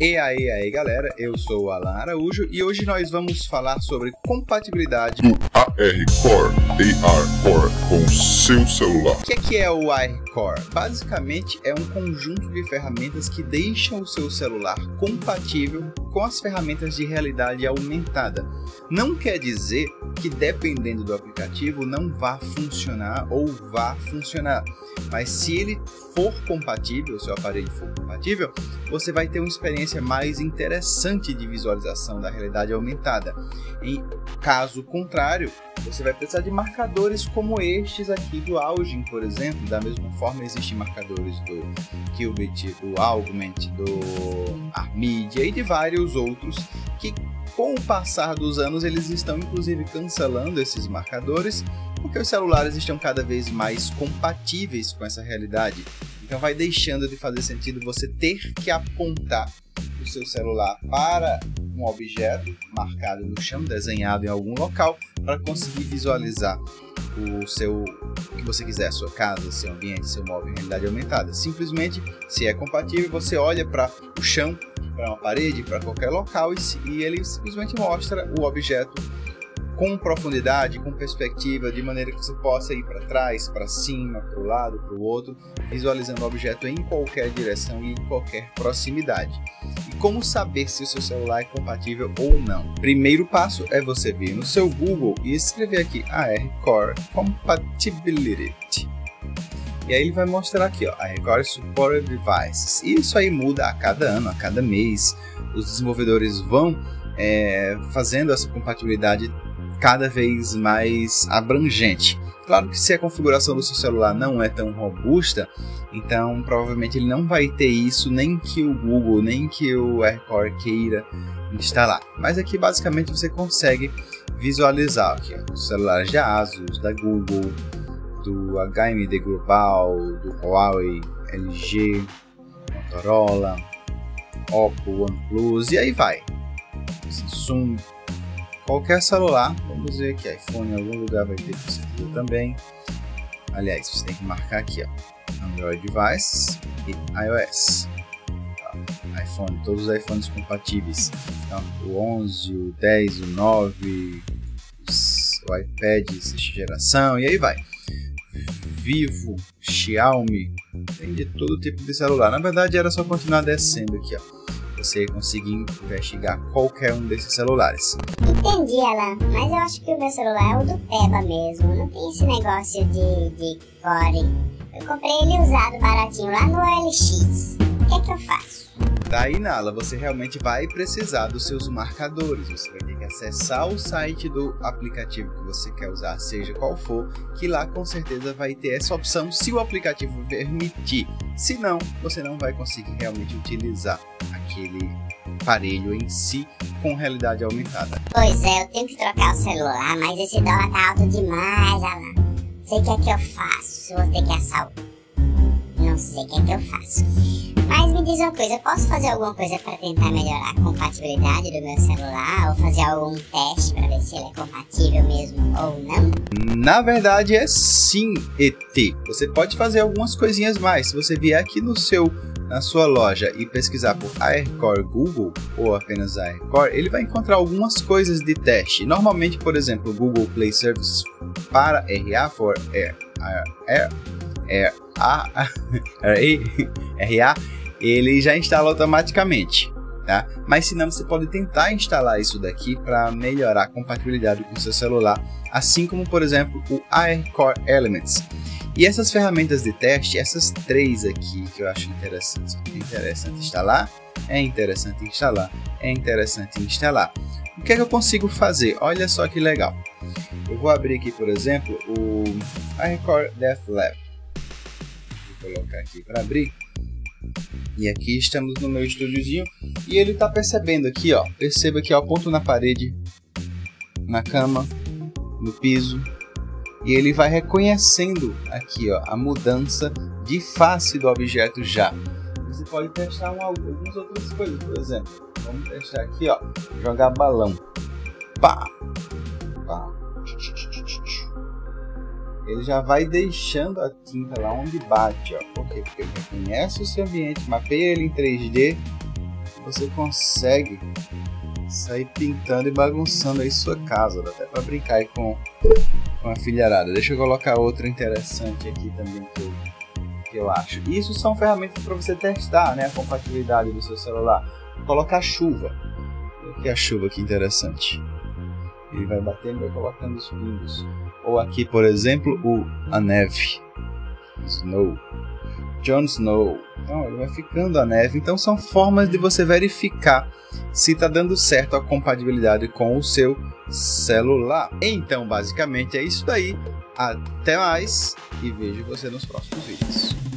E aí, aí galera, eu sou o Alan Araújo e hoje nós vamos falar sobre compatibilidade do AR Core, AR Core com seu celular. O que é, que é o AR Core? Basicamente é um conjunto de ferramentas que deixam o seu celular compatível com as ferramentas de realidade aumentada. Não quer dizer que dependendo do aplicativo não vá funcionar ou vá funcionar, mas se ele for compatível, o seu aparelho for compatível, você vai ter uma experiência mais interessante de visualização da realidade aumentada. Em caso contrário, você vai precisar de marcadores como estes aqui do Augin, por exemplo. Da mesma forma, existem marcadores do Qubit, do Augment, do Armid e de vários outros que com o passar dos anos eles estão inclusive cancelando esses marcadores porque os celulares estão cada vez mais compatíveis com essa realidade. Então vai deixando de fazer sentido você ter que apontar o seu celular para um objeto marcado no chão, desenhado em algum local, para conseguir visualizar o seu o que você quiser, sua casa, seu ambiente, seu móvel em realidade aumentada. Simplesmente, se é compatível, você olha para o chão, para uma parede, para qualquer local e, e ele simplesmente mostra o objeto com profundidade, com perspectiva, de maneira que você possa ir para trás, para cima, para o lado, para o outro, visualizando o objeto em qualquer direção e em qualquer proximidade. E como saber se o seu celular é compatível ou não? Primeiro passo é você vir no seu Google e escrever aqui AR Core Compatibility. E aí ele vai mostrar aqui, ó, a Core Supported Devices. E isso aí muda a cada ano, a cada mês. Os desenvolvedores vão é, fazendo essa compatibilidade cada vez mais abrangente. Claro que se a configuração do seu celular não é tão robusta, então provavelmente ele não vai ter isso nem que o Google, nem que o AirCore queira instalar. Mas aqui basicamente você consegue visualizar aqui, ó, os celulares da Asus, da Google, do HMD Global, do Huawei, LG, Motorola, Oppo, OnePlus e aí vai. Samsung, qualquer celular, vamos ver aqui, iPhone em algum lugar vai ter com certeza também. Aliás, você tem que marcar aqui, ó, Android Devices e iOS. Tá? iPhone, todos os iPhones compatíveis. Então, o 11, o 10, o 9, o iPad sexta geração e aí vai. Vivo, Xiaomi, tem de todo tipo de celular. Na verdade, era só continuar descendo aqui, ó você conseguir investigar qualquer um desses celulares. Entendi, Alan, mas eu acho que o meu celular é o do Peba mesmo, não tem esse negócio de, de core. Eu comprei ele usado baratinho lá no OLX. O que é que eu faço? Daí, Nala, você realmente vai precisar dos seus marcadores. Você vai ter que acessar o site do aplicativo que você quer usar, seja qual for, que lá com certeza vai ter essa opção se o aplicativo permitir. Se não, você não vai conseguir realmente utilizar aquele aparelho em si com realidade aumentada. Pois é, eu tenho que trocar o celular, mas esse dólar tá alto demais, Alan. Sei o que é que eu faço, vou ter que assaltar. Não sei o que é que eu faço. Mas me diz uma coisa, posso fazer alguma coisa para tentar melhorar a compatibilidade do meu celular? Ou fazer algum teste para ver se ele é compatível mesmo ou não? Na verdade é sim, ET. Você pode fazer algumas coisinhas mais. Se você vier aqui no seu na sua loja e pesquisar por AirCore Google ou apenas AirCore, ele vai encontrar algumas coisas de teste. Normalmente, por exemplo, Google Play Services para RA for Air, Air, Air, A, RA, ele já instala automaticamente. Tá? Mas se não, você pode tentar instalar isso daqui para melhorar a compatibilidade com o seu celular, assim como por exemplo o AirCore Elements. E essas ferramentas de teste, essas três aqui que eu acho interessante, é interessante instalar, é interessante instalar, é interessante instalar. O que é que eu consigo fazer? Olha só que legal. Eu vou abrir aqui, por exemplo, o iRecord Death Lab. Vou colocar aqui para abrir. E aqui estamos no meu estúdiozinho e ele está percebendo aqui, ó. Perceba que ó, ponto na parede, na cama, no piso, e ele vai reconhecendo aqui ó, a mudança de face do objeto já. Você pode testar um, algumas outras coisas, por exemplo, vamos testar aqui, ó, jogar balão. Pá! Pá! Ele já vai deixando a tinta lá onde bate, ó. Por quê? Porque ele reconhece o seu ambiente, mapeia ele em 3D você consegue sair pintando e bagunçando aí sua casa. Dá até para brincar aí com, com a filharada. Deixa eu colocar outra interessante aqui também que eu, que eu acho. Isso são ferramentas para você testar né, a compatibilidade do seu celular. Colocar chuva. Aqui a chuva que interessante. Ele vai batendo e vai colocando os pingos. Ou aqui, por exemplo, o, a neve. Snow. Jon Snow. Então ele vai ficando a neve. Então são formas de você verificar se está dando certo a compatibilidade com o seu celular. Então, basicamente é isso daí. Até mais e vejo você nos próximos vídeos.